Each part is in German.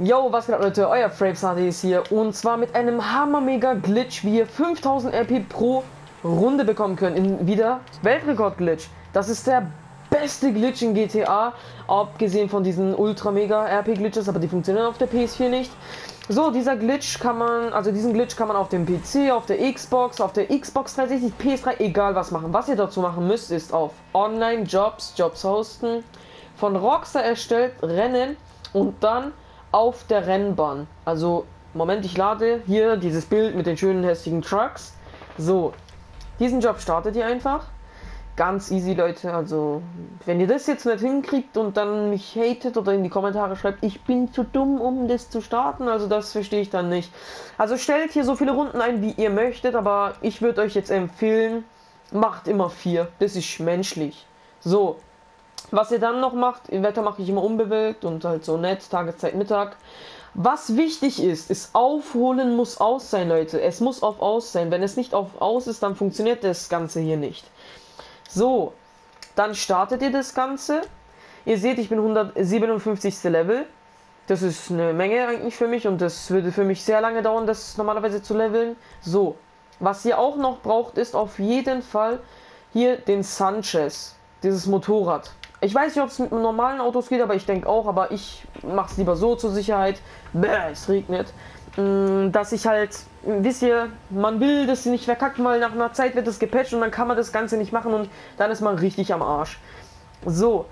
Yo, was geht Leute, euer Frames HD ist hier und zwar mit einem hammer-mega Glitch, wie ihr 5000 RP pro Runde bekommen könnt, in wieder Weltrekord-Glitch. Das ist der beste Glitch in GTA, abgesehen von diesen ultra-mega RP-Glitches, aber die funktionieren auf der PS4 nicht. So, dieser Glitch kann man, also diesen Glitch kann man auf dem PC, auf der Xbox, auf der Xbox 360, PS3, egal was machen. Was ihr dazu machen müsst, ist auf Online-Jobs, Jobs hosten, von Rockstar erstellt, rennen und dann auf der Rennbahn. Also, Moment, ich lade hier dieses Bild mit den schönen hässlichen Trucks. So, diesen Job startet ihr einfach. Ganz easy, Leute. Also, wenn ihr das jetzt nicht hinkriegt und dann mich hatet oder in die Kommentare schreibt, ich bin zu dumm, um das zu starten, also das verstehe ich dann nicht. Also stellt hier so viele Runden ein, wie ihr möchtet, aber ich würde euch jetzt empfehlen, macht immer vier. Das ist menschlich. So, was ihr dann noch macht, Wetter mache ich immer unbewölkt und halt so nett, Tageszeit, Mittag. Was wichtig ist, ist aufholen muss aus sein, Leute. Es muss auf aus sein. Wenn es nicht auf aus ist, dann funktioniert das Ganze hier nicht. So, dann startet ihr das Ganze. Ihr seht, ich bin 157. Level. Das ist eine Menge eigentlich für mich und das würde für mich sehr lange dauern, das normalerweise zu leveln. So, was ihr auch noch braucht, ist auf jeden Fall hier den Sanchez, dieses Motorrad. Ich weiß nicht, ob es mit normalen Autos geht, aber ich denke auch, aber ich mache es lieber so zur Sicherheit. Bäh, es regnet. Mm, dass ich halt, wisst ihr, man will das nicht verkacken, weil nach einer Zeit wird es gepatcht und dann kann man das Ganze nicht machen und dann ist man richtig am Arsch. So,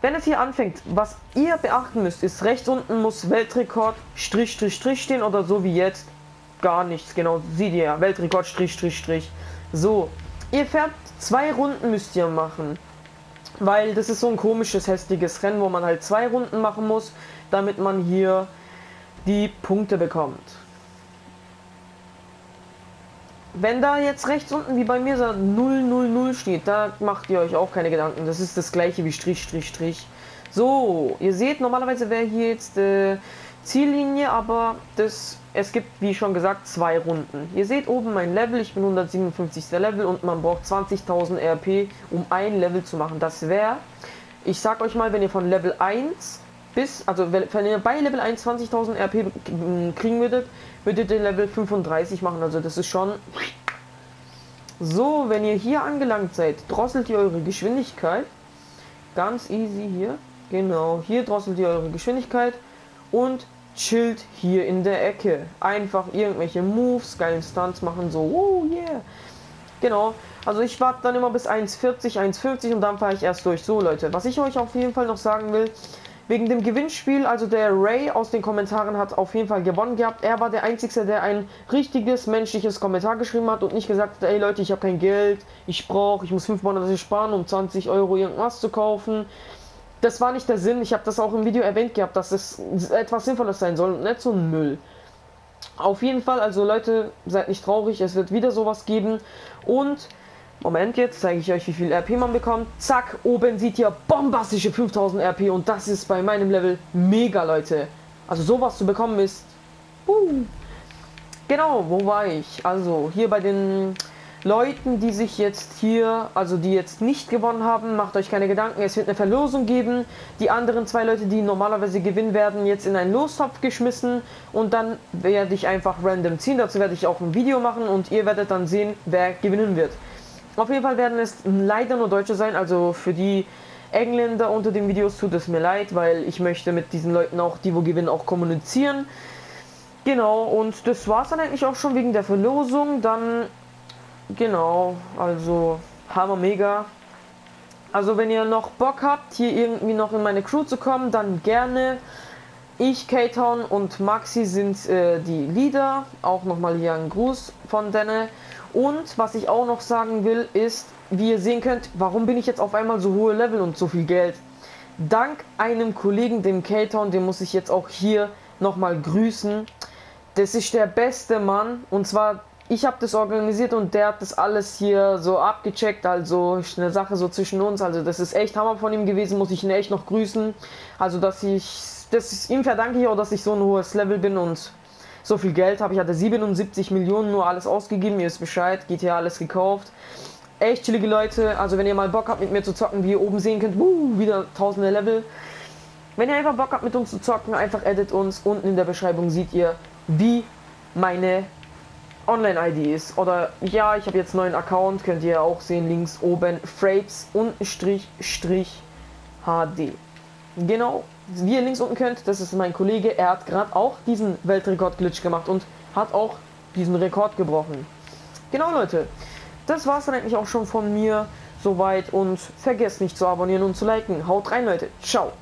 wenn es hier anfängt, was ihr beachten müsst, ist rechts unten muss Weltrekord Strich, Strich, Strich stehen oder so wie jetzt gar nichts. Genau, seht ihr ja, Weltrekord Strich, Strich, Strich. So, ihr fährt zwei Runden müsst ihr machen. Weil das ist so ein komisches, hässliches Rennen, wo man halt zwei Runden machen muss, damit man hier die Punkte bekommt. Wenn da jetzt rechts unten wie bei mir so 000 steht, da macht ihr euch auch keine Gedanken. Das ist das gleiche wie Strich, Strich, Strich. So, ihr seht, normalerweise wäre hier jetzt äh, Ziellinie, aber das, es gibt, wie schon gesagt, zwei Runden. Ihr seht oben mein Level, ich bin 157. Level und man braucht 20.000 RP, um ein Level zu machen. Das wäre, ich sag euch mal, wenn ihr von Level 1 bis, also wenn ihr bei Level 1 20.000 RP kriegen würdet, würdet ihr Level 35 machen. Also das ist schon... So, wenn ihr hier angelangt seid, drosselt ihr eure Geschwindigkeit. Ganz easy hier. Genau, hier drosselt ihr eure Geschwindigkeit und chillt hier in der Ecke. Einfach irgendwelche Moves, geilen Stunts machen, so, oh yeah. Genau, also ich warte dann immer bis 1,40, 1,50 und dann fahre ich erst durch. So Leute, was ich euch auf jeden Fall noch sagen will, wegen dem Gewinnspiel, also der Ray aus den Kommentaren hat auf jeden Fall gewonnen gehabt. Er war der Einzige, der ein richtiges menschliches Kommentar geschrieben hat und nicht gesagt hat, ey Leute, ich habe kein Geld, ich brauche, ich muss 5 Monate sparen, um 20 Euro irgendwas zu kaufen das war nicht der Sinn. Ich habe das auch im Video erwähnt gehabt, dass es etwas Sinnvolles sein soll und nicht so ein Müll. Auf jeden Fall, also Leute, seid nicht traurig, es wird wieder sowas geben. Und, Moment, jetzt zeige ich euch, wie viel RP man bekommt. Zack, oben seht ihr bombastische 5000 RP und das ist bei meinem Level mega, Leute. Also sowas zu bekommen ist... Uh. Genau, wo war ich? Also, hier bei den Leuten, die sich jetzt hier, also die jetzt nicht gewonnen haben, macht euch keine Gedanken, es wird eine Verlosung geben. Die anderen zwei Leute, die normalerweise gewinnen, werden jetzt in einen Lostopf geschmissen und dann werde ich einfach random ziehen. Dazu werde ich auch ein Video machen und ihr werdet dann sehen, wer gewinnen wird. Auf jeden Fall werden es leider nur Deutsche sein, also für die Engländer unter den Videos tut es mir leid, weil ich möchte mit diesen Leuten auch, die wo gewinnen, auch kommunizieren. Genau, und das war es dann eigentlich auch schon wegen der Verlosung. Dann Genau, also hammer mega. Also wenn ihr noch Bock habt, hier irgendwie noch in meine Crew zu kommen, dann gerne. Ich, K-Town und Maxi sind äh, die Leader. Auch nochmal hier ein Gruß von Denne. Und was ich auch noch sagen will, ist, wie ihr sehen könnt, warum bin ich jetzt auf einmal so hohe Level und so viel Geld? Dank einem Kollegen, dem K-Town, den muss ich jetzt auch hier nochmal grüßen. Das ist der beste Mann und zwar ich habe das organisiert und der hat das alles hier so abgecheckt, also eine Sache so zwischen uns, also das ist echt Hammer von ihm gewesen, muss ich ihn echt noch grüßen, also dass ich, das ist, ihm verdanke ich auch, dass ich so ein hohes Level bin und so viel Geld habe, ich hatte 77 Millionen nur alles ausgegeben, ihr wisst Bescheid, hier alles gekauft, echt chillige Leute, also wenn ihr mal Bock habt mit mir zu zocken, wie ihr oben sehen könnt, wuh, wieder tausende Level, Wenn ihr einfach Bock habt mit uns zu zocken, einfach edit uns. Unten in der Beschreibung seht ihr, wie meine Online-ID ist. Oder ja, ich habe jetzt einen neuen Account, könnt ihr auch sehen, links oben, Fraps Strich Strich HD. Genau, wie ihr links unten könnt, das ist mein Kollege, er hat gerade auch diesen Weltrekord-Glitch gemacht und hat auch diesen Rekord gebrochen. Genau Leute, das war es dann eigentlich auch schon von mir soweit und vergesst nicht zu abonnieren und zu liken. Haut rein Leute, ciao!